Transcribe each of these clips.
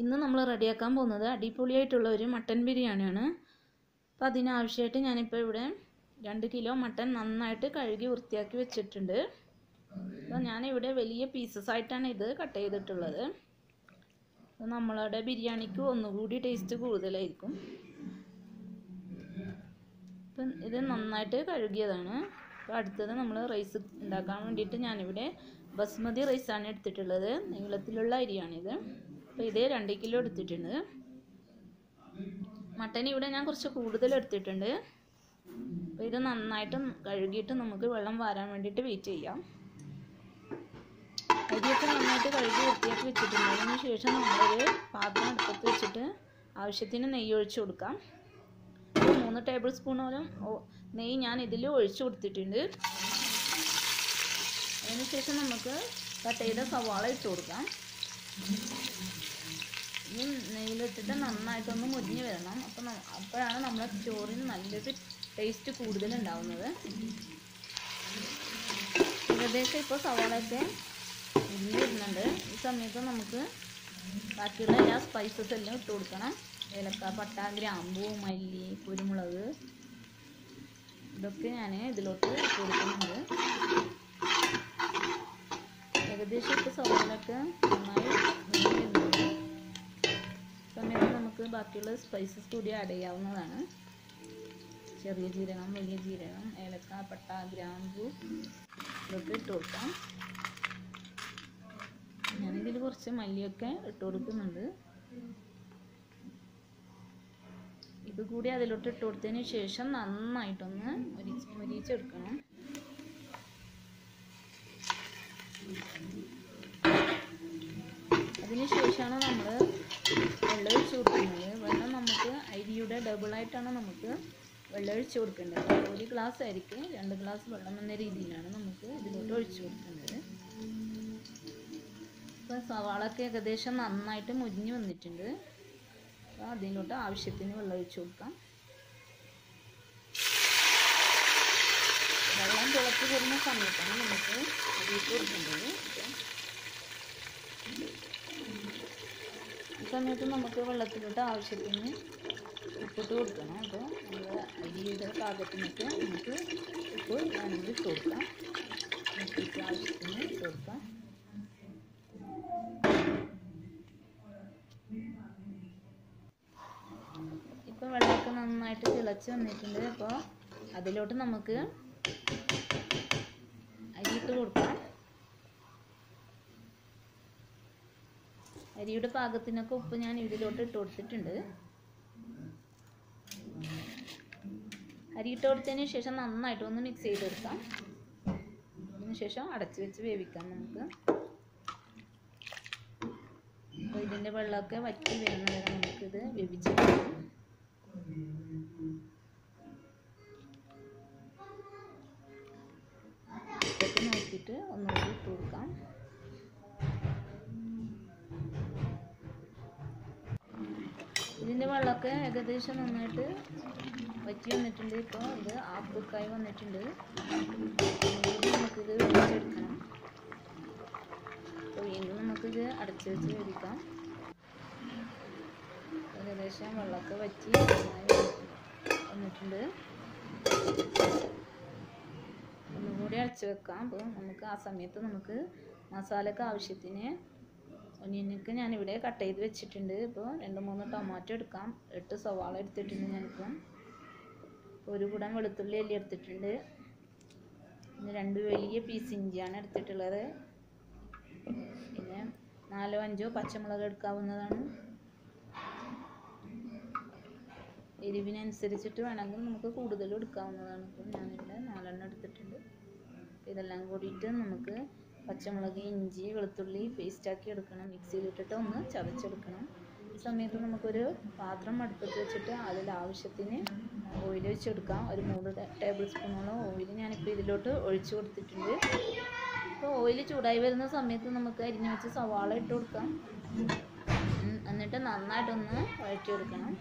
ഇന്ന് നമ്മൾ റെഡിയാക്കാൻ പോകുന്നത് അടിപൊളിയായിട്ടുള്ള ഒരു മട്ടൻ ബിരിയാണിയാണ്. അപ്പോൾ അതിനാവശ്യമായിട്ട് ഞാനിപ്പോൾ ഇവിടെ രണ്ട് കിലോ മട്ടൻ നന്നായിട്ട് കഴുകി വൃത്തിയാക്കി വെച്ചിട്ടുണ്ട്. അപ്പോൾ ഞാനിവിടെ വലിയ പീസസ് ആയിട്ടാണ് ഇത് കട്ട് ചെയ്തിട്ടുള്ളത്. നമ്മളുടെ ബിരിയാണിക്ക് ഒന്നുകൂടി ടേസ്റ്റ് കൂടുതലായിരിക്കും. ഇപ്പം ഇത് നന്നായിട്ട് കഴുകിയതാണ്. അപ്പോൾ അടുത്തത് നമ്മൾ റൈസ് ഉണ്ടാക്കാൻ വേണ്ടിയിട്ട് ഞാനിവിടെ ബസ്മതി റൈസാണ് എടുത്തിട്ടുള്ളത്. നീളത്തിലുള്ള അരിയാണിത്. അപ്പോൾ ഇതേ രണ്ട് കിലോ എടുത്തിട്ടുണ്ട്. മട്ടൻ ഇവിടെ ഞാൻ കുറച്ച് കൂടുതൽ എടുത്തിട്ടുണ്ട്. അപ്പോൾ ഇത് നന്നായിട്ട് കഴുകിയിട്ട് നമുക്ക് വെള്ളം വാരാൻ വേണ്ടിയിട്ട് വെയിറ്റ് ചെയ്യാം. അരിയൊക്കെ നന്നായിട്ട് കഴുകി വൃത്തിയാക്കി വെച്ചിട്ടുണ്ട്. അതിന് ശേഷം നമ്മളൊരു പാത്രം അടുപ്പത്ത് വെച്ചിട്ട് ആവശ്യത്തിന് നെയ്യ് ഒഴിച്ചു കൊടുക്കാം. മൂന്ന് ടേബിൾ സ്പൂണോളം നെയ്യ് ഞാൻ ഇതിൽ ഒഴിച്ചു കൊടുത്തിട്ടുണ്ട്. അതിനുശേഷം നമുക്ക് കട്ട് ചെയ്ത സവാള ഇട്ട് കൊടുക്കാം. ഇനി നെയ്യിലിട്ടിട്ട് നന്നായിട്ടൊന്ന് മുരിഞ്ഞ് വരണം. അപ്പം അപ്പോഴാണ് നമ്മുടെ ചോറിന് നല്ലൊരു ടേസ്റ്റ് കൂടുതലുണ്ടാവുന്നത്. ഏകദേശം ഇപ്പോൾ സവാളയൊക്കെ മുരിഞ്ഞ് വരുന്നുണ്ട്. ഈ സമയത്ത് നമുക്ക് ബാക്കിയുള്ള എല്ലാ സ്പൈസസ് എല്ലാം ഇട്ട് കൊടുക്കണം. ഏലക്ക പട്ട ഗ്രാമ്പു മല്ലി കുരുമുളക് ഇതൊക്കെ ഞാൻ ഇതിലോട്ട് ഇട്ട് കൊടുക്കുന്നുണ്ട്. ഏകദേശം ഇപ്പോൾ സവാളൊക്കെ നന്നായി വരുന്നുണ്ട്. ബാക്കിയുള്ള സ്പൈസസ് കൂടി ആഡ് ചെയ്യാവുന്നതാണ്. ചെറിയ ജീരകം വലിയ ജീരകം ഏലക്ക പട്ട ഗ്രാമ്പു ഇതൊക്കെ ഇട്ട് കൊടുക്കാം. ഞാനിതിൽ കുറച്ച് മല്ലിയൊക്കെ ഇട്ട് കൊടുക്കുന്നുണ്ട്. ഇത് കൂടി അതിലോട്ട് ഇട്ട് കൊടുത്തതിന് ശേഷം നന്നായിട്ടൊന്ന് മുരിച്ച് മുരിച്ചെടുക്കണം. അതിന് ശേഷമാണ് നമ്മൾ വെള്ളം ഒഴിച്ച് കൊടുക്കുന്നത്. വെള്ളം നമുക്ക് അരിയുടെ ഡബിളായിട്ടാണ് നമുക്ക് വെള്ളം ഒഴിച്ച് കൊടുക്കേണ്ടത് ഒരു ഗ്ലാസ് അരിക്ക് രണ്ട് ഗ്ലാസ് വെള്ളം എന്ന രീതിയിലാണ് നമുക്ക് ഇതിലോട്ട് ഒഴിച്ച് കൊടുക്കേണ്ടത്. ഇപ്പോൾ സവാളൊക്കെ ഏകദേശം നന്നായിട്ട് മുരിഞ്ഞ് വന്നിട്ടുണ്ട്. അപ്പോൾ അതിലോട്ട് ആവശ്യത്തിന് വെള്ളം ഒഴിച്ച് കൊടുക്കാം. വെള്ളം തിളച്ച് വരുന്ന സമയത്താണ് നമുക്ക് അരിയിട്ട് കൊടുക്കേണ്ടത് ഈ സമയത്ത് നമുക്ക് വെള്ളത്തിലോട്ട് ആവശ്യത്തിന് ഉപ്പിട്ട് കൊടുക്കണം. അപ്പോൾ നമ്മൾ അരിയുടെ പാകത്തിനൊക്കെ നമുക്ക് ഉപ്പ് വേണമെങ്കിൽ ഇട്ട് കൊടുക്കാം. ഉപ്പിട്ട് ആവശ്യത്തിന് ഇട്ട് കൊടുക്കാം. ഇപ്പോൾ വെള്ളമൊക്കെ നന്നായിട്ട് തിളച്ച് വന്നിട്ടുണ്ട്. അപ്പോൾ അതിലോട്ട് നമുക്ക് അരിയിട്ട് കൊടുക്കാം അരിയുടെ പാകത്തിനൊക്കെ ഉപ്പ് ഞാൻ ഇതിലോട്ട് ഇട്ട് കൊടുത്തിട്ടുണ്ട്. അരി ഇട്ട് കൊടുത്തതിന് ശേഷം നന്നായിട്ട് ഒന്ന് മിക്സ് ചെയ്തെടുക്കാം എടുക്കാം ശേഷം അടച്ചു വെച്ച് വേവിക്കാം നമുക്ക്. അപ്പോൾ ഇതിന്റെ വെള്ളമൊക്കെ വറ്റി വരുന്ന വരെ നമുക്കിത് വേവിച്ചെടുക്കാം. നോക്കിയിട്ട് ഒന്നുകൂടി ഇട്ട് കൊടുക്കാം. ഇതിന്റെ വെള്ളമൊക്കെ ഏകദേശം നന്നായിട്ട് വറ്റി വന്നിട്ടുണ്ട്. ഇപ്പോൾ ഇത് ആപ്പിക്കായി വന്നിട്ടുണ്ട്. നമുക്കിത് വേവിച്ചെടുക്കണം. അപ്പോൾ വീണ്ടും നമുക്കിത് അടച്ചു വെച്ച് വേവിക്കാം. ഏകദേശം വെള്ളമൊക്കെ വറ്റി വന്നിട്ടുണ്ട്. ഒന്നുകൂടി അടച്ചു വെക്കാം. അപ്പോൾ നമുക്ക് ആ സമയത്ത് നമുക്ക് മസാലക്ക് ആവശ്യത്തിന് ഒനിയനൊക്കെ ഇവിടെ കട്ട് ചെയ്ത് വെച്ചിട്ടുണ്ട്. ഇപ്പോൾ രണ്ട് മൂന്ന് ടൊമാറ്റോ എടുക്കാം. എട്ട് സവാള എടുത്തിട്ടുണ്ട് ഞാനിപ്പം. ഒരു കുടം വെളുത്തുള്ളി അല്ലി എടുത്തിട്ടുണ്ട്. രണ്ട് വലിയ പീസ് ഇഞ്ചിയാണ് എടുത്തിട്ടുള്ളത്. പിന്നെ നാലോ അഞ്ചോ പച്ചമുളക് എടുക്കാവുന്നതാണ്. എരിവിനനുസരിച്ചിട്ട് വേണമെങ്കിൽ നമുക്ക് കൂടുതലും എടുക്കാവുന്നതാണ്. ഇപ്പം ഞാനിവിടെ നാലെണ്ണം എടുത്തിട്ടുണ്ട്. ഇതെല്ലാം കൂടിയിട്ട് നമുക്ക് പച്ചമുളക് ഇഞ്ചി വെളുത്തുള്ളി പേസ്റ്റാക്കി എടുക്കണം. മിക്സിയിലിട്ടിട്ട് ഒന്ന് ചതച്ചെടുക്കണം. ഈ സമയത്ത് നമുക്കൊരു പാത്രം അടുപ്പത്ത് വെച്ചിട്ട് അതിൽ ആവശ്യത്തിന് ഓയിൽ വെച്ചെടുക്കാം ഒരു മൂന്ന് ടേബിൾ സ്പൂണോളം ഓയിൽ ഞാനിപ്പോൾ ഇതിലോട്ട് ഒഴിച്ചു കൊടുത്തിട്ടുണ്ട്. അപ്പോൾ ഓയിൽ ചൂടായി വരുന്ന സമയത്ത് നമുക്ക് അരിഞ്ഞു വെച്ച് സവാള ഇട്ട് കൊടുക്കാം. എന്നിട്ട് നന്നായിട്ടൊന്ന് വഴറ്റിയെടുക്കണം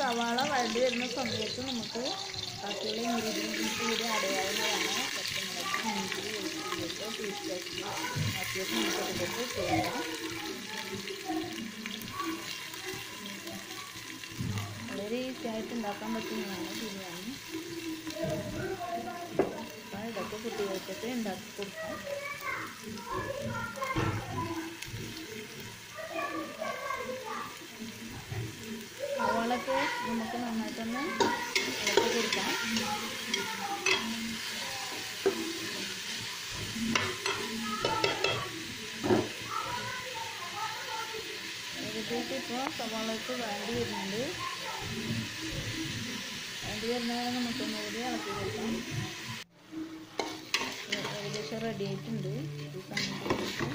സവാള വഴണ്ടി വരുന്ന സമയത്ത് നമുക്ക് ബാക്കിയുള്ള ഇൻഗ്രീഡിയൻസ് കൂടി അടയാവുന്നതാണ് പച്ചമുളക് മുന്തിരി മാറ്റിയത് നമുക്ക് അതിലേക്ക് ഇട്ട് കൊടുക്കാം വളരെ ഈസിയായിട്ട് ഉണ്ടാക്കാൻ പറ്റുന്നതാണ് ബിരിയാണി അപ്പോൾ ഇതൊക്കെ കുട്ടികൾക്കൊക്കെ ഉണ്ടാക്കി കൊടുക്കാം സവാളൊക്കെ നമുക്ക് നന്നായിട്ടൊന്ന് ഇളക്കി കൊടുക്കാം ഏകദേശം ഇപ്പോൾ സവാളക്ക് വേണ്ടി വരുന്നുണ്ട് വേണ്ടി വരുന്നവരെ നമുക്കൊന്നുകൂടി ഇളക്കി കൊടുക്കാം ഏകദേശം റെഡി ആയിട്ടുണ്ട്. ഈ സമയത്ത്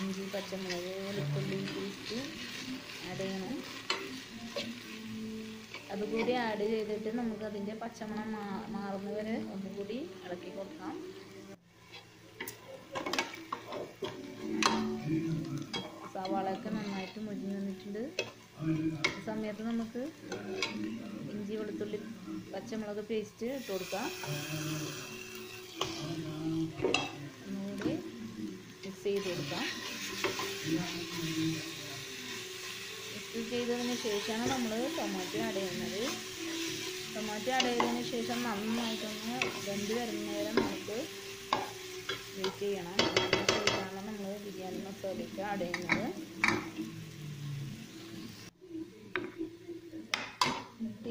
ഇഞ്ചി പച്ചമുളക് വെളുത്തുള്ളി പേസ്റ്റ് ആഡ് ചെയ്യണം. അതുകൂടി ആഡ് ചെയ്തിട്ട് നമുക്ക് അതിന്റെ പച്ചമണം മാറുന്നവരെ ഒന്നുകൂടി ഇളക്കി കൊടുക്കാം സവാളയൊക്കെ നന്നായിട്ട് മുരിഞ്ഞ് വന്നിട്ടുണ്ട് ഈ സമയത്ത് നമുക്ക് ഇഞ്ചി വെളുത്തുള്ളി പച്ചമുളക് പേസ്റ്റ് ഇട്ട് കൊടുക്കാം. ഒന്നുകൂടി മിക്സ് ചെയ്ത് കൊടുക്കാം. മിക്സ് ചെയ്തതിന് ശേഷമാണ് നമ്മൾ ടൊമാറ്റോ ആഡ് ചെയ്യുന്നത്. ടൊമാറ്റോ ആഡ് ചെയ്തതിന് ശേഷം നന്നായിട്ടൊന്ന് വെന്ത് വരുന്നേരം നമുക്ക് വെയിറ്റ് ചെയ്യണം. അതിന് നമ്മൾ ബിരിയാണി മസാലയ്ക്ക് ആഡ് ചെയ്യുന്നത്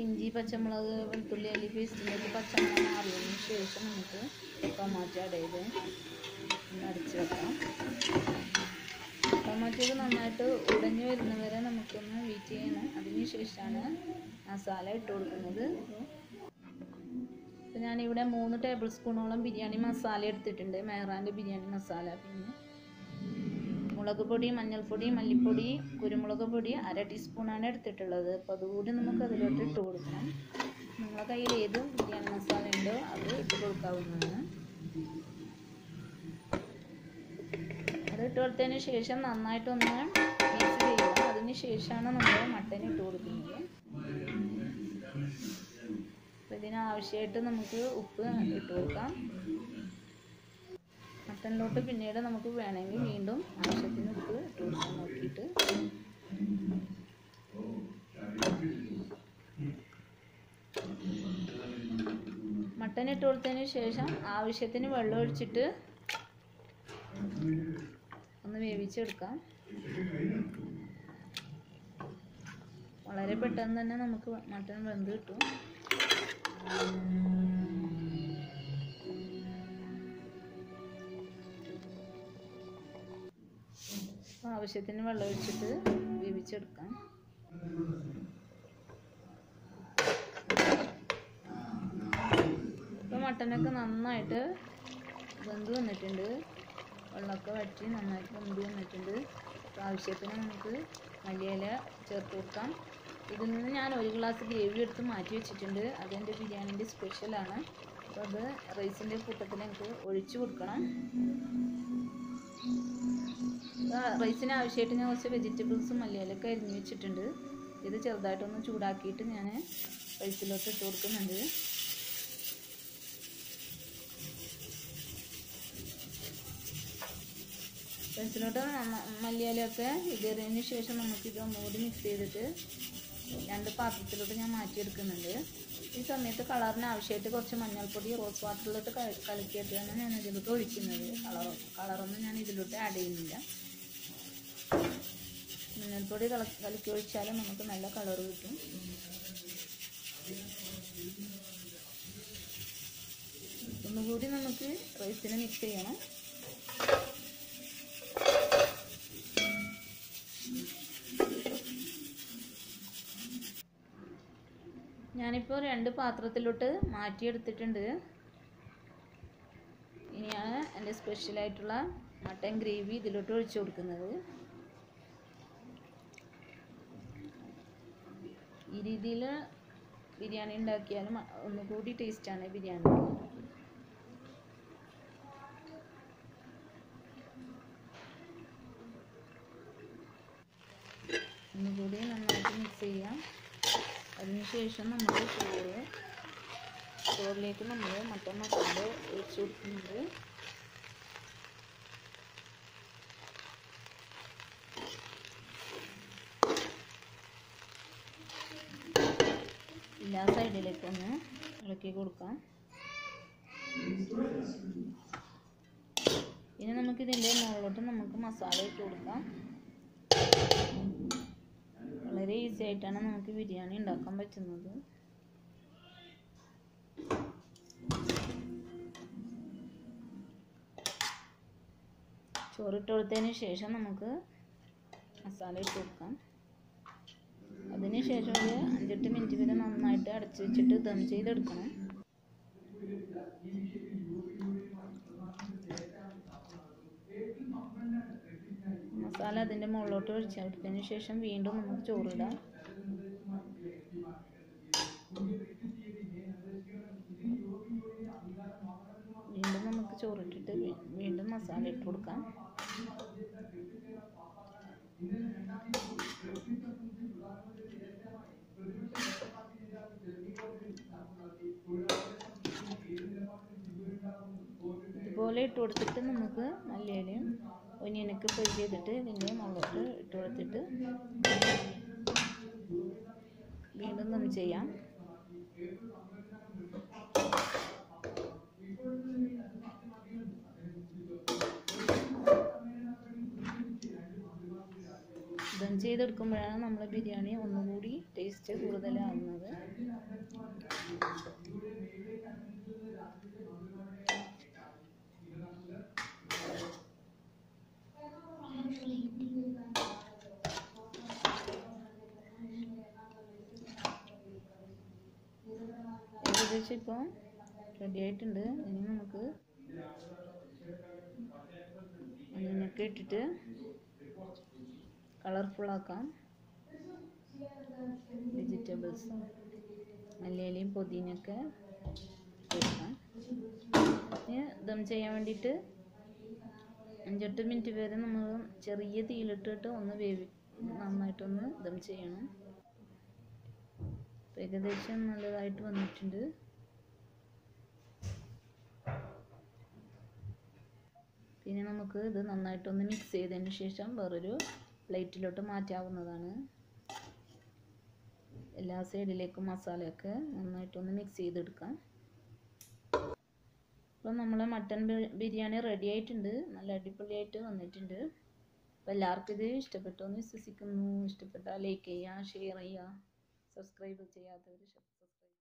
ഇഞ്ചി പച്ചമുളക് വെളുത്തുള്ളി അല്ലി പേസ്റ്റിലേക്ക് പച്ചമുളക് മാറിയതിന് ശേഷം നമുക്ക് ടൊമാറ്റോ ഒന്ന് അടിച്ച് വെക്കാം. ടൊമാറ്റോ നന്നായിട്ട് ഉടഞ്ഞു വരുന്നവരെ നമുക്കൊന്ന് വെയിറ്റ് ചെയ്യണം. അതിന് ശേഷമാണ് മസാല ഇട്ട് കൊടുക്കുന്നത്. അപ്പോൾ ഞാനിവിടെ മൂന്ന് ടേബിൾ സ്പൂണോളം ബിരിയാണി മസാല എടുത്തിട്ടുണ്ട്. മെഹ്റാന്റെ ബിരിയാണി മസാല. പിന്നെ മുളക് പൊടി മഞ്ഞൾപ്പൊടി മല്ലിപ്പൊടി കുരുമുളക് പൊടി അര ടീസ്പൂണാണ് എടുത്തിട്ടുള്ളത്. അപ്പോൾ അതുകൂടി നമുക്ക് അതിലോട്ട് ഇട്ട് കൊടുക്കണം. നിങ്ങളുടെ കയ്യിൽ ഏത് ബിരിയാണി മസാല ഉണ്ടോ അത് ഇട്ട് കൊടുക്കാവുന്നതാണ്. അത് ഇട്ട് കൊടുത്തതിന് ശേഷം നന്നായിട്ടൊന്ന് മിക്സ് ചെയ്യുക. അതിന് ശേഷമാണ് നമ്മൾ മട്ടൻ ഇട്ട് കൊടുക്കുന്നത്. അപ്പോൾ ഇതിനാവശ്യമായിട്ട് നമുക്ക് ഉപ്പ് ഇട്ട് കൊടുക്കാം. മട്ടനിലോട്ട് പിന്നീട് നമുക്ക് വേണമെങ്കിൽ വീണ്ടും ആവശ്യത്തിന് ഉപ്പ് ഇട്ട് കൊടുക്കാൻ നോക്കിയിട്ട്. മട്ടൻ ഇട്ട് കൊടുത്തതിന് ശേഷം ആവശ്യത്തിന് വെള്ളം ഒഴിച്ചിട്ട് ഒന്ന് വേവിച്ചെടുക്കാം. വളരെ പെട്ടെന്ന് തന്നെ നമുക്ക് മട്ടൻ വെന്ത് കിട്ടും. ആവശ്യത്തിന് വെള്ളം ഒഴിച്ചിട്ട് വേവിച്ചെടുക്കാം. ഇപ്പോൾ മട്ടനൊക്കെ നന്നായിട്ട് വെന്ത് വന്നിട്ടുണ്ട്. വെള്ളമൊക്കെ വറ്റി നന്നായിട്ട് വെന്ത് വന്നിട്ടുണ്ട്. ആവശ്യത്തിന് നമുക്ക് മല്ലിയില ചേർത്ത് കൊടുക്കാം. ഇതിൽ നിന്ന് ഞാൻ ഒരു ഗ്ലാസ് ഗ്രേവി എടുത്ത് മാറ്റി വെച്ചിട്ടുണ്ട്. അതെന്റെ ബിരിയാണിന്റെ സ്പെഷ്യലാണ് അപ്പോൾ അത് റൈസിന്റെ കൂട്ടത്തിൽ എനിക്ക് ഒഴിച്ചു കൊടുക്കണം. റൈസിന് ആവശ്യമായിട്ട് ഞാൻ കുറച്ച് വെജിറ്റബിൾസും മല്ലിയിലൊക്കെ അരിഞ്ഞ് വെച്ചിട്ടുണ്ട്. ഇത് ചെറുതായിട്ടൊന്ന് ചൂടാക്കിയിട്ട് ഞാൻ റൈസിലോട്ട് ഇട്ട് കൊടുക്കുന്നുണ്ട്. റൈസിലോട്ട് മല്ലിയിലൊക്കെ ഇതറിയതിന് ശേഷം നമുക്കിത് ഒന്നുകൂടി മിക്സ് ചെയ്തിട്ട് രണ്ട് പാത്രത്തിലോട്ട് ഞാൻ മാറ്റിയെടുക്കുന്നുണ്ട്. ഈ സമയത്ത് കളറിന് ആവശ്യമായിട്ട് കുറച്ച് മഞ്ഞൾപ്പൊടി റോസ് വാട്ടറിലോട്ട് കലക്കിയിട്ടാണ് ഞാൻ ഇതിലോട്ട് ഒഴിക്കുന്നത്. കളർ കളറൊന്നും ഞാൻ ഇതിലോട്ട് ആഡ് ചെയ്യുന്നില്ല. മഞ്ഞൾപ്പൊടി കലക്കി ഒഴിച്ചാൽ നമുക്ക് നല്ല കളർ കിട്ടും. ഒന്നുകൂടി നമുക്ക് റൈസിനെ മിക്സ് ചെയ്യണം. ഞാനിപ്പോൾ രണ്ട് പാത്രത്തിലോട്ട് മാറ്റിയെടുത്തിട്ടുണ്ട്. ഇനിയാണ് എന്റെ സ്പെഷ്യലായിട്ടുള്ള മട്ടൻ ഗ്രേവി ഇതിലോട്ട് ഒഴിച്ചു കൊടുക്കുന്നത്. ഈ രീതിയിൽ ബിരിയാണി ഉണ്ടാക്കിയാലും ഒന്നുകൂടി ടേസ്റ്റാണ് ബിരിയാണി. ഒന്നുകൂടി നന്നായിട്ട് മിക്സ് ചെയ്യാം. അതിനുശേഷം നമ്മൾ ചോറ് ചോറിലേക്ക് നമ്മൾ മട്ടൻ മസാല ഒഴിച്ച് കൊടുക്കുന്നുണ്ട്. എല്ലാ സൈഡിലേക്കൊന്ന് ഇളക്കി കൊടുക്കാം. ഇനി നമുക്ക് ഇതിന്റെ മുകളിലോട്ട് നമുക്ക് മസാല ഇട്ട് കൊടുക്കാം. വളരെ ഈസി ആയിട്ടാണ് നമുക്ക് ബിരിയാണി ഉണ്ടാക്കാൻ പറ്റുന്നത്. ചോറിട്ട് കൊടുത്തതിന് ശേഷം നമുക്ക് മസാല ഇട്ട് കൊടുക്കാം. അതിന് ശേഷം ഒരു അഞ്ചെട്ട് മിനിറ്റ് വരെ നന്നായിട്ട് അടച്ചു വെച്ചിട്ട് ദം ചെയ്തെടുക്കണം. മസാല അതിന്റെ മുകളിലോട്ട് ഒഴിച്ച് കൊടുത്തതിന് ശേഷം വീണ്ടും നമുക്ക് ചോറിടാം. വീണ്ടും നമുക്ക് ചോറിട്ടിട്ട് വീണ്ടും മസാല ഇട്ട് കൊടുക്കാം. ഇതുപോലെ ഇട്ട് കൊടുത്തിട്ട് നമുക്ക് മല്ലിയിലയും ഒനിയനൊക്കെ ഫ്രൈ ചെയ്തിട്ട് ഇതിന്റെ മുകളിലോട്ട് ഇട്ട് കൊടുത്തിട്ട് വീണ്ടും നമ്മൾ ചെയ്യാം. ദം ചെയ്തെടുക്കുമ്പോഴാണ് നമ്മൾ ബിരിയാണി ഒന്നുകൂടി ടേസ്റ്റ് കൂടുതലാകുന്നത് ഏകദേശം ഇപ്പോൾ റെഡി ആയിട്ടുണ്ട്. ഇനി നമുക്ക് അതിനൊക്കെ ഇട്ടിട്ട് കളർഫുൾ ആക്കാം. വെജിറ്റബിൾസ് മല്ലിയിലയും പുതിനയൊക്കെ വെക്കാം ദം ചെയ്യാൻ വേണ്ടിയിട്ട് അഞ്ചെട്ട് മിനിറ്റ് വരെ നമ്മൾ ചെറിയ തീയിലിട്ടിട്ട് ഒന്ന് വേവി നന്നായിട്ടൊന്ന് ദം ചെയ്യണം. ഏകദേശം നല്ലതായിട്ട് വന്നിട്ടുണ്ട്. പിന്നെ നമുക്ക് ഇത് നന്നായിട്ടൊന്ന് മിക്സ് ചെയ്തതിന് ശേഷം വേറൊരു പ്ലേറ്റിലോട്ട് മാറ്റാവുന്നതാണ്. എല്ലാ സൈഡിലേക്കും മസാലയൊക്കെ നന്നായിട്ടൊന്ന് മിക്സ് ചെയ്തെടുക്കാം. അപ്പം നമ്മളെ മട്ടൻ ബിരിയാണി റെഡി ആയിട്ടുണ്ട്. നല്ല അടിപൊളിയായിട്ട് വന്നിട്ടുണ്ട്. അപ്പോൾ എല്ലാവർക്കും ഇത് ഇഷ്ടപ്പെട്ടു എന്ന് വിശ്വസിക്കുന്നു. ഇഷ്ടപ്പെട്ടാൽ ലൈക്ക് ചെയ്യുക ഷെയർ ചെയ്യുക സബ്സ്ക്രൈബ് ചെയ്യാത്തവർ